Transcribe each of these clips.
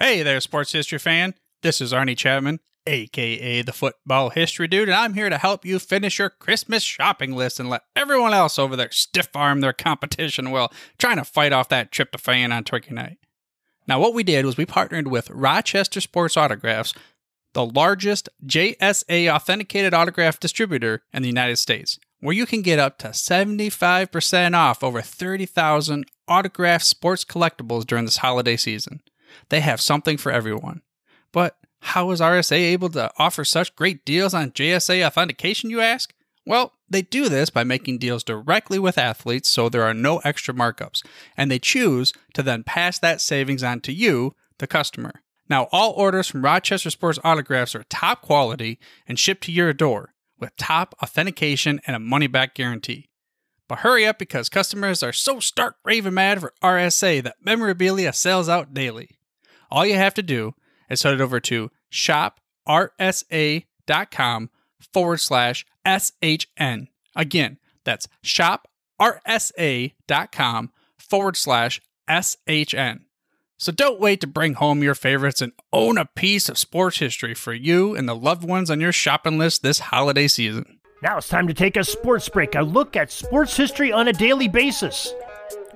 Hey there, sports history fan. This is Arnie Chapman, aka the Football History Dude, and I'm here to help you finish your Christmas shopping list and let everyone else over there stiff arm their competition while trying to fight off that tryptophan on Turkey Night. Now, what we did was we partnered with Rochester Sports Autographs, the largest JSA authenticated autograph distributor in the United States, where you can get up to 75% off over 30,000 autographed sports collectibles during this holiday season. They have something for everyone. But how is RSA able to offer such great deals on JSA authentication, you ask? Well, they do this by making deals directly with athletes so there are no extra markups, and they choose to then pass that savings on to you, the customer. Now, all orders from Rochester Sports Autographs are top quality and shipped to your door with top authentication and a money back guarantee. But hurry up because customers are so stark raving mad for RSA that memorabilia sells out daily. All you have to do is head over to shoprsa.com forward slash SHN. Again, that's shoprsa.com forward slash SHN. So don't wait to bring home your favorites and own a piece of sports history for you and the loved ones on your shopping list this holiday season. Now it's time to take a sports break, a look at sports history on a daily basis.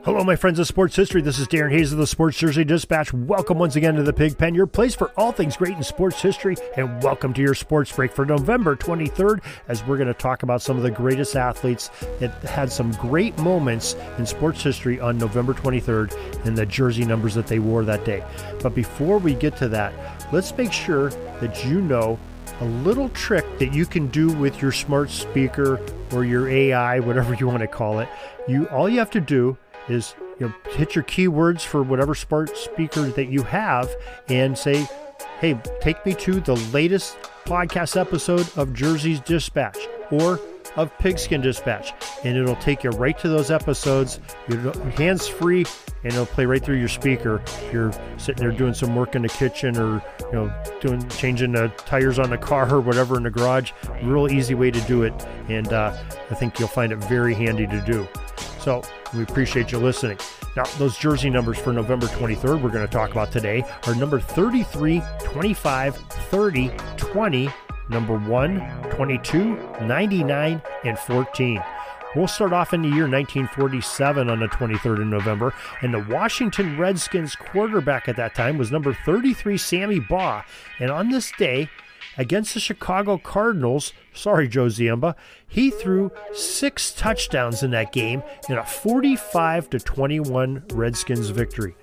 Hello, my friends of sports history. This is Darren Hayes of the Sports Jersey Dispatch. Welcome once again to the Pigpen, your place for all things great in sports history, and welcome to your sports break for November 23rd, as we're going to talk about some of the greatest athletes that had some great moments in sports history on November 23rd and the jersey numbers that they wore that day. But before we get to that, let's make sure that you know a little trick that you can do with your smart speaker or your AI, whatever you want to call it. You all you have to do is you know hit your keywords for whatever smart speaker that you have and say, "Hey, take me to the latest podcast episode of Jersey's Dispatch or of Pigskin Dispatch," and it'll take you right to those episodes. You're hands free, and it'll play right through your speaker. If you're sitting there doing some work in the kitchen or you know doing changing the tires on the car or whatever in the garage, real easy way to do it, and uh, I think you'll find it very handy to do. So we appreciate you listening. Now, those jersey numbers for November 23rd we're going to talk about today are number 33, 25, 30, 20, number 1, 22, 99, and 14. We'll start off in the year 1947 on the 23rd of November, and the Washington Redskins quarterback at that time was number 33, Sammy Baugh. And on this day, against the Chicago Cardinals, sorry, Joe Ziemba, he threw six touchdowns in that game in a 45 to 21 Redskins victory.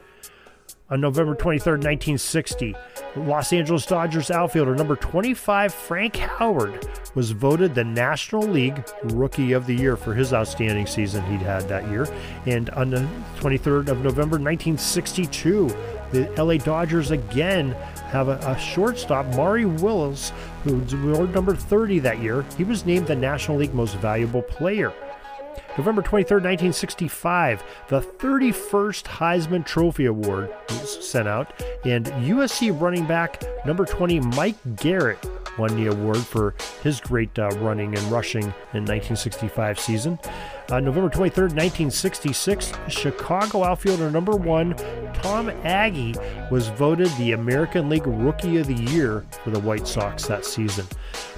On November 23, 1960, Los Angeles Dodgers outfielder number 25, Frank Howard, was voted the National League Rookie of the Year for his outstanding season he'd had that year. And on the 23rd of November, 1962, the LA Dodgers again have a, a shortstop, Maury Wills, who wore number 30 that year. He was named the National League Most Valuable Player. November 23, 1965, the 31st Heisman Trophy Award was sent out, and USC running back number 20, Mike Garrett, won the award for his great uh, running and rushing in 1965 season. Uh, November 23, 1966, Chicago outfielder number one, Tom Agee was voted the American League Rookie of the Year for the White Sox that season.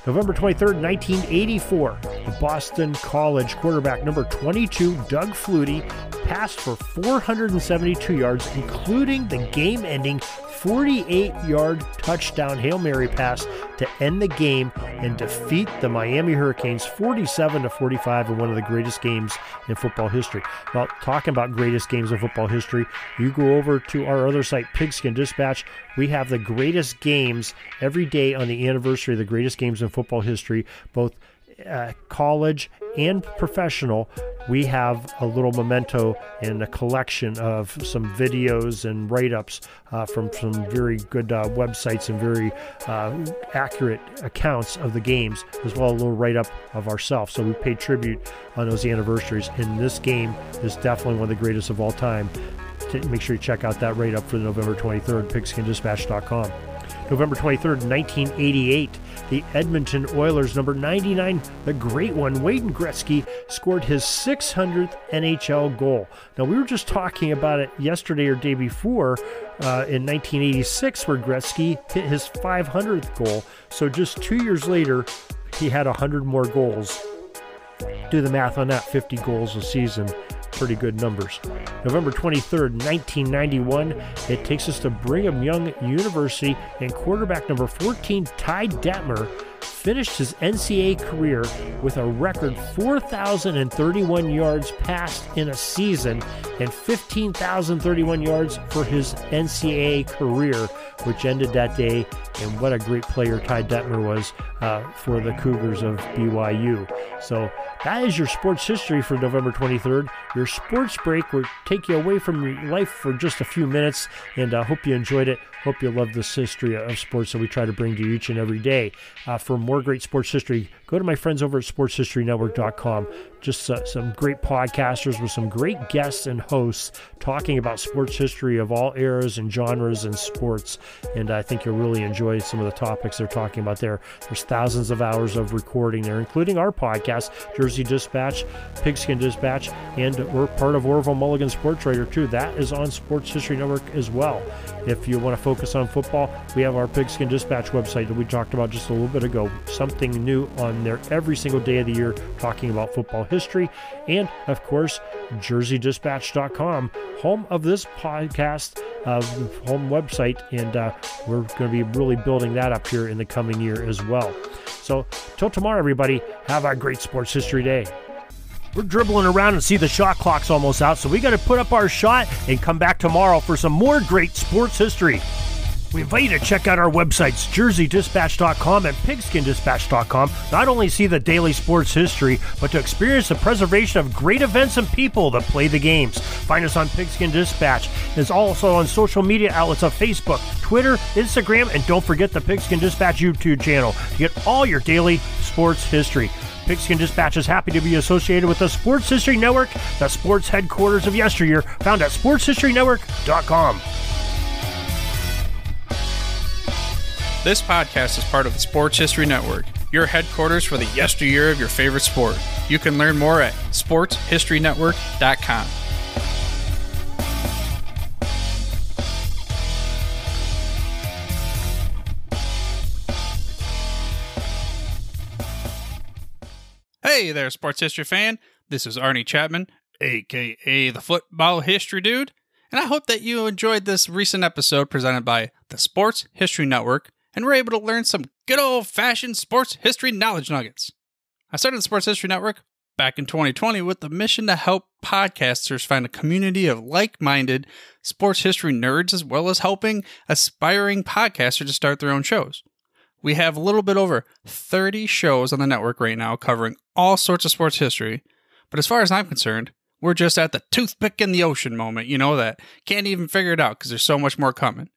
November 23, 1984, the Boston College quarterback number 22, Doug Flutie, passed for 472 yards, including the game ending 48 yard touchdown Hail Mary pass to end the game and defeat the Miami Hurricanes 47 to 45 in one of the greatest games in football history. Well, talking about greatest games in football history, you go over to our other site, Pigskin Dispatch. We have the greatest games every day on the anniversary of the greatest games in football history, both uh, college and professional, we have a little memento and a collection of some videos and write ups uh, from some very good uh, websites and very uh, accurate accounts of the games, as well as a little write up of ourselves. So we pay tribute on those anniversaries, and this game is definitely one of the greatest of all time. Make sure you check out that write up for the November 23rd, pigskindispatch.com. November 23rd, 1988, the Edmonton Oilers, number 99, the great one, Wayne Gretzky, scored his 600th NHL goal. Now, we were just talking about it yesterday or day before uh, in 1986, where Gretzky hit his 500th goal. So just two years later, he had 100 more goals. Do the math on that 50 goals a season pretty good numbers. November 23rd, 1991, it takes us to Brigham Young University, and quarterback number 14, Ty Detmer, finished his NCAA career with a record 4,031 yards passed in a season and 15,031 yards for his NCAA career, which ended that day. And what a great player Ty Detmer was uh, for the Cougars of BYU. So that is your sports history for November 23rd. Your sports break will take you away from your life for just a few minutes, and I uh, hope you enjoyed it. Hope you love this history of sports that we try to bring to you each and every day. Uh, for more great sports history, go to my friends over at sportshistorynetwork.com. Just uh, some great podcasters with some great guests and hosts talking about sports history of all eras and genres and sports. And I think you'll really enjoy some of the topics they're talking about there. There's thousands of hours of recording there, including our podcast, Jersey Dispatch, Pigskin Dispatch, and we're part of Orville Mulligan Sports Writer too. That is on Sports History Network as well. If you want to focus on football, we have our Pigskin Dispatch website that we talked about just a little bit ago. Something new on there every single day of the year talking about football history. And of course, jerseydispatch.com, home of this podcast, uh, home website. And uh, we're going to be really building that up here in the coming year as well. So, till tomorrow, everybody, have a great sports history day. We're dribbling around and see the shot clock's almost out, so we got to put up our shot and come back tomorrow for some more great sports history. We invite you to check out our websites, jerseydispatch.com and pigskindispatch.com, not only see the daily sports history, but to experience the preservation of great events and people that play the games. Find us on Pigskin Dispatch. It's also on social media outlets of Facebook, Twitter, Instagram, and don't forget the Pigskin Dispatch YouTube channel to get all your daily sports history. Pigskin Dispatch is happy to be associated with the Sports History Network, the sports headquarters of yesteryear, found at sportshistorynetwork.com. This podcast is part of the Sports History Network, your headquarters for the yesteryear of your favorite sport. You can learn more at sportshistorynetwork.com. Hey there, sports history fan. This is Arnie Chapman, aka the Football History Dude, and I hope that you enjoyed this recent episode presented by the Sports History Network and we're able to learn some good old fashioned sports history knowledge nuggets. I started the Sports History Network back in 2020 with the mission to help podcasters find a community of like minded sports history nerds, as well as helping aspiring podcasters to start their own shows. We have a little bit over 30 shows on the network right now covering all sorts of sports history, but as far as I'm concerned, we're just at the toothpick in the ocean moment, you know, that can't even figure it out because there's so much more coming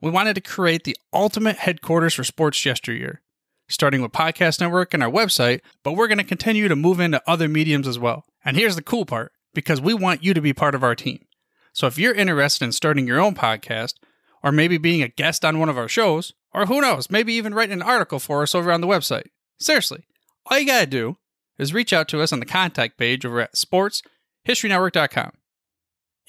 we wanted to create the ultimate headquarters for sports yesteryear, starting with Podcast Network and our website, but we're going to continue to move into other mediums as well. And here's the cool part because we want you to be part of our team. So if you're interested in starting your own podcast, or maybe being a guest on one of our shows, or who knows, maybe even writing an article for us over on the website. Seriously, all you got to do is reach out to us on the contact page over at sportshistorynetwork.com.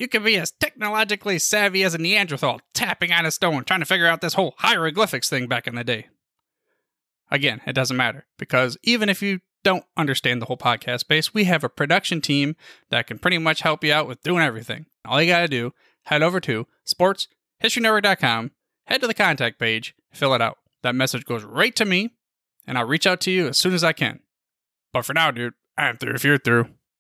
You can be as technologically savvy as a Neanderthal tapping on a stone trying to figure out this whole hieroglyphics thing back in the day. Again, it doesn't matter because even if you don't understand the whole podcast space, we have a production team that can pretty much help you out with doing everything. All you got to do, head over to sportshistorynetwork.com, head to the contact page, fill it out. That message goes right to me, and I'll reach out to you as soon as I can. But for now, dude, I'm through if you're through.